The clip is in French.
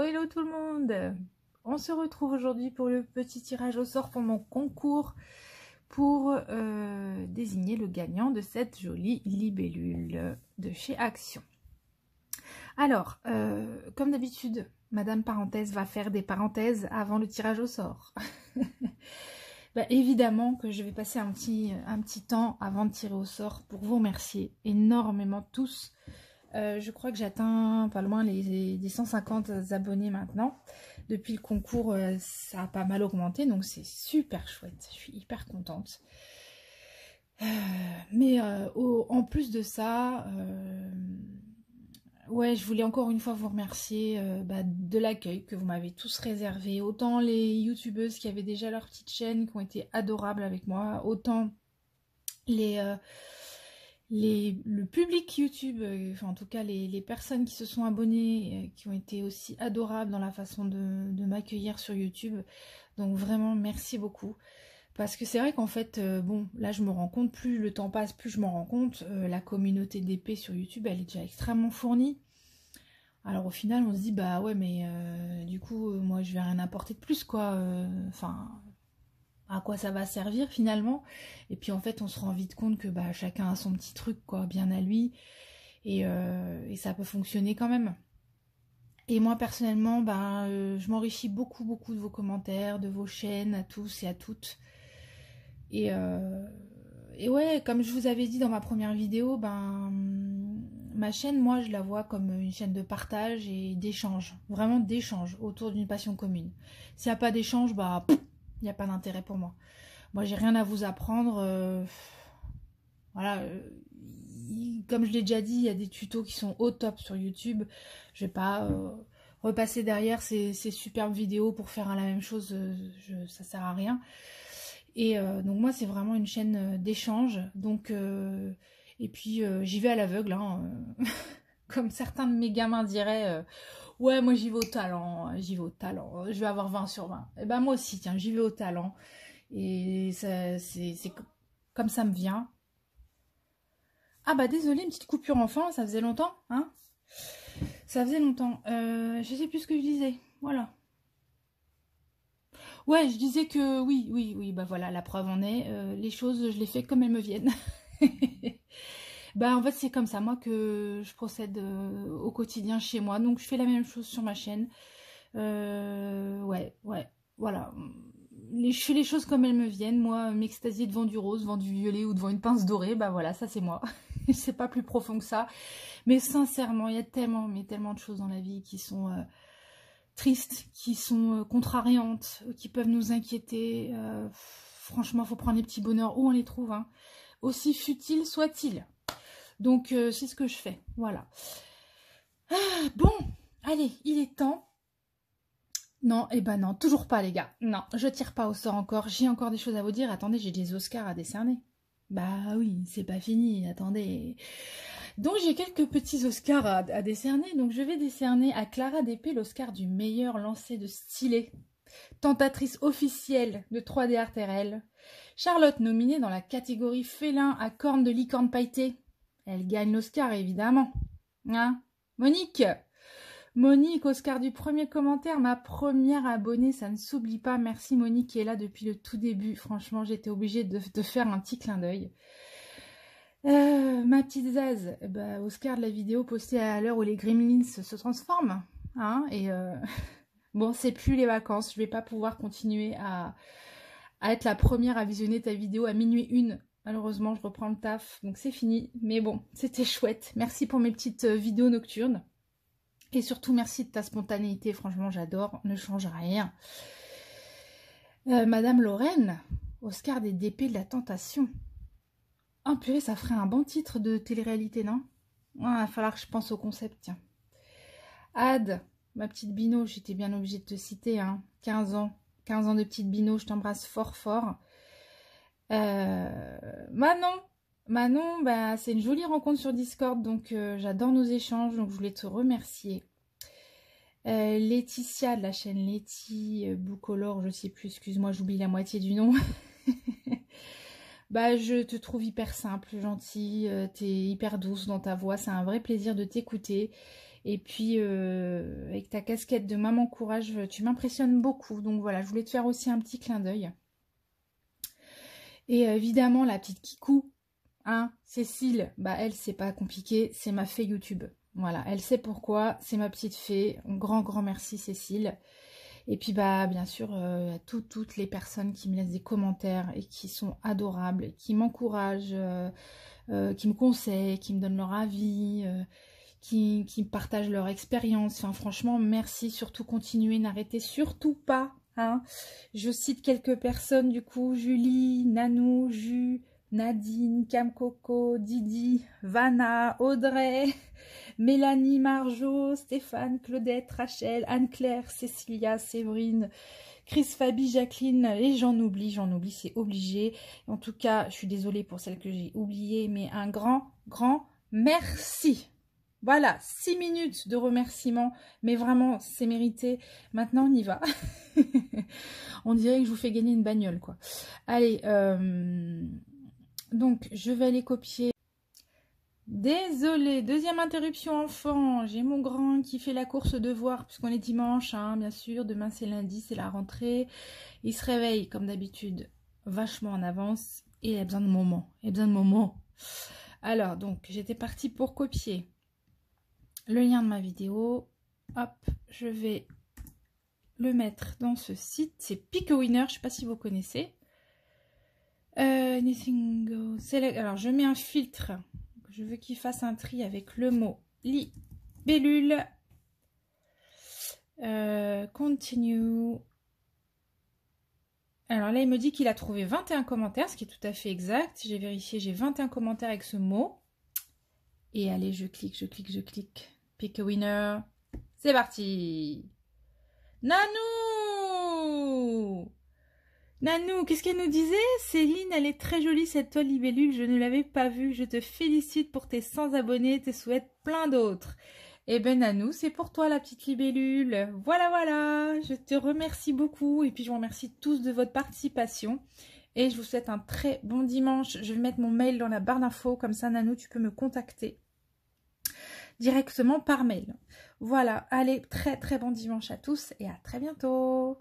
Hello, tout le monde On se retrouve aujourd'hui pour le petit tirage au sort pour mon concours pour euh, désigner le gagnant de cette jolie libellule de chez Action. Alors, euh, comme d'habitude, Madame Parenthèse va faire des parenthèses avant le tirage au sort. bah, évidemment que je vais passer un petit, un petit temps avant de tirer au sort pour vous remercier énormément tous euh, je crois que j'atteins pas loin les, 150 abonnés maintenant. Depuis le concours, euh, ça a pas mal augmenté, donc c'est super chouette. Je suis hyper contente. Euh, mais en plus de ça, ouais, je voulais encore une fois vous remercier bah, de l'accueil que vous m'avez tous réservé. Autant les youtubeuses qui avaient déjà leur petite chaîne, qui ont été adorables avec moi, autant les le public YouTube, euh, enfin en tout cas les, personnes qui se sont abonnées, euh, qui ont été aussi adorables dans la façon de, m'accueillir sur YouTube. Donc vraiment merci beaucoup. Parce que c'est vrai qu'en fait, euh, bon, là je me rends compte, plus le temps passe, plus je m'en rends compte, la communauté d'épée sur YouTube, elle est déjà extrêmement fournie. Alors au final, on se dit, bah ouais, mais du coup, moi je vais rien apporter de plus, quoi. Enfin, à quoi ça va servir finalement. Et puis en fait, on se rend vite compte que bah, chacun a son petit truc, quoi, bien à lui. Et, euh, ça peut fonctionner quand même. Et moi personnellement, bah, euh, je m'enrichis beaucoup, beaucoup de vos commentaires, de vos chaînes, à tous et à toutes. Et, euh, et ouais, comme je vous avais dit dans ma première vidéo, ben ma chaîne, moi, je la vois comme une chaîne de partage et d'échange. Vraiment d'échange autour d'une passion commune. S'il n'y a pas d'échange, bah il n'y a pas d'intérêt pour moi. Moi, j'ai rien à vous apprendre. Euh, voilà. Euh, comme je l'ai déjà dit, il y a des tutos qui sont au top sur YouTube. Je vais pas euh, repasser derrière ces, superbes vidéos pour faire la même chose. Je, ça sert à rien. Et donc moi, c'est vraiment une chaîne d'échange. Donc et puis j'y vais à l'aveugle. Hein, comme certains de mes gamins diraient Ouais, moi j'y vais au talent, j'y vais au talent, je vais avoir 20 sur 20. Et eh ben moi aussi, tiens, j'y vais au talent. Et c'est comme ça me vient. Ah bah désolé, une petite coupure enfant, ça faisait longtemps, hein? Ça faisait longtemps. Euh, je sais plus ce que je disais, voilà. Ouais, je disais que oui, oui, oui, bah voilà, la preuve en est. Euh, les choses, je les fais comme elles me viennent. Bah en fait c'est comme ça moi que je procède euh, au quotidien chez moi. Donc je fais la même chose sur ma chaîne. Euh, ouais, ouais, voilà. je fais les choses comme elles me viennent. Moi, m'extasier devant du rose, devant du violet ou devant une pince dorée, bah voilà, ça c'est moi. c'est pas plus profond que ça. Mais sincèrement, il y a tellement, mais tellement de choses dans la vie qui sont euh, tristes, qui sont contrariantes, qui peuvent nous inquiéter. franchement, faut prendre les petits bonheurs où on les trouve. Hein. Aussi futiles soient-ils. Donc, euh, c'est ce que je fais. Voilà. Ah, bon, allez, il est temps. Non, eh ben non, toujours pas les gars. Non, je tire pas au sort encore. J'ai encore des choses à vous dire. Attendez, j'ai des Oscars à décerner. Bah oui, c'est pas fini. Attendez. Donc j'ai quelques petits Oscars à, décerner. Donc je vais décerner à Clara Dépée l'Oscar du meilleur lancer de stylet. Tentatrice officielle de 3D Arterelle. Charlotte nominée dans la catégorie félin à cornes de licorne pailletée. Elle gagne l'Oscar, évidemment. Hein? Monique Monique, Oscar du premier commentaire, ma première abonnée, ça ne s'oublie pas. Merci Monique qui est là depuis le tout début. Franchement, j'étais obligée de, faire un petit clin d'œil. Euh, ma petite Zaz, bah, Oscar de la vidéo postée à l'heure où les Gremlins se transforment. Hein et euh, bon, c'est plus les vacances. Je vais pas pouvoir continuer à, à être la première à visionner ta vidéo à minuit une Malheureusement, je reprends le taf, donc c'est fini. Mais bon, c'était chouette. Merci pour mes petites euh, vidéos nocturnes. Et surtout, merci de ta spontanéité. Franchement, j'adore. Ne change rien. Euh, Madame Lorraine, Oscar des DP de la tentation. Oh purée, ça ferait un bon titre de télé-réalité, non? Il va falloir que je pense au concept, tiens. Ad, ma petite Bino, j'étais bien obligée de te citer, hein. 15 ans. 15 ans de petite Bino, je t'embrasse fort fort. Euh, Manon, Manon, bah, c'est une jolie rencontre sur Discord, donc euh, j'adore nos échanges, donc je voulais te remercier. Euh, Laetitia de la chaîne Letty, Boucolore, je sais plus, excuse-moi, j'oublie la moitié du nom. bah, je te trouve hyper simple, gentille, t'es hyper douce dans ta voix, c'est un vrai plaisir de t'écouter. Et puis, avec ta casquette de maman courage, tu m'impressionnes beaucoup. Donc voilà, je voulais te faire aussi un petit clin d'œil. Et évidemment, la petite Kikou, hein, Cécile, bah elle, c'est pas compliqué, c'est ma fée YouTube. Voilà, elle sait pourquoi, c'est ma petite fée. Un grand, grand merci Cécile. Et puis bah bien sûr euh, à toutes les personnes qui me laissent des commentaires et qui sont adorables, qui m'encouragent, euh, euh, qui me conseillent, qui me donnent leur avis, qui, qui partagent leur expérience. Enfin franchement merci, surtout continuez, n'arrêtez surtout pas Hein. Je cite quelques personnes du coup, Julie, Nanou, Ju, Nadine, Camcoco, Didi, Vanna, Audrey, Mélanie, Marjo, Stéphane, Claudette, Rachel, Anne-Claire, Cécilia, Séverine, Chris, Fabi, Jacqueline, et j'en oublie, j'en oublie, c'est obligé. En tout cas, je suis désolée pour celles que j'ai oubliées, mais un grand, grand merci. Voilà, six minutes de remerciements, mais vraiment, c'est mérité. Maintenant, on y va. on dirait que je vous fais gagner une bagnole, quoi. Allez, euh, donc, je vais aller copier. Désolée, deuxième interruption enfant. J'ai mon grand qui fait la course de voir, puisqu'on est dimanche, hein, bien sûr. Demain, c'est lundi, c'est la rentrée. Il se réveille, comme d'habitude, vachement en avance. Et il a besoin de moments. Il a besoin de moments. Alors, donc, j'étais partie pour copier le lien de ma vidéo. Hop, je vais le mettre dans ce site. C'est Pick Winner, je ne sais pas si vous connaissez. Euh, Alors, je mets un filtre. Je veux qu'il fasse un tri avec le mot libellule. Euh, continue. Alors là, il me dit qu'il a trouvé 21 commentaires, ce qui est tout à fait exact. J'ai vérifié, j'ai 21 commentaires avec ce mot. Et allez, je clique, je clique, je clique. Pick a winner. C'est parti. Nanou Nanou, qu'est-ce qu'elle nous disait? Céline, elle est très jolie cette toile libellule, je ne l'avais pas vue. Je te félicite pour tes 100 abonnés, te souhaite plein d'autres. Eh ben Nanou, c'est pour toi la petite libellule. Voilà, voilà, je te remercie beaucoup et puis je vous remercie tous de votre participation. Et je vous souhaite un très bon dimanche. Je vais mettre mon mail dans la barre d'infos, comme ça Nanou, tu peux me contacter directement par mail. Voilà, allez, très très bon dimanche à tous et à très bientôt